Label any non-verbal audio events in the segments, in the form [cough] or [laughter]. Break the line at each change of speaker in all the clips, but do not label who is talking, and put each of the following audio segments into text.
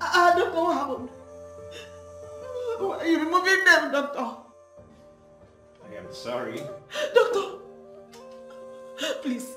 Ah, doctor, what are you removing them, doctor?
I am sorry.
Doctor please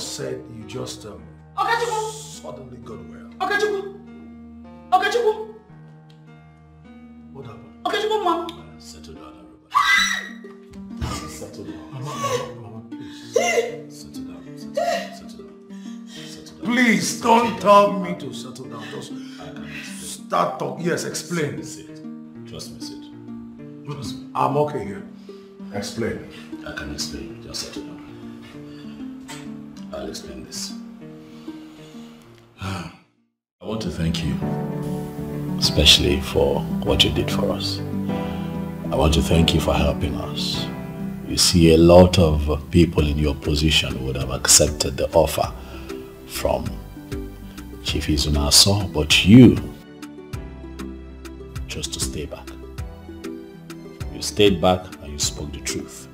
said you just um,
Okechukwu.
suddenly got well.
Okechukwu. Okechukwu.
What happened?
Okechukwu, mom.
Uh, settle down, everybody. [laughs] settle down. Mama, mama, mama, please. settle down. Settle down. Settle down. Settle down. Please don't tell me to settle down. Just start talking. Yes, explain.
Sit. Trust me, sit. Trust me.
I'm okay here. Explain.
I can explain. Just settle down. I'll explain this. Ah, I want to thank you, especially for what you did for us. I want to thank you for helping us. You see, a lot of people in your position would have accepted the offer from Chief Izunaso, but you chose to stay back. You stayed back and you spoke the truth.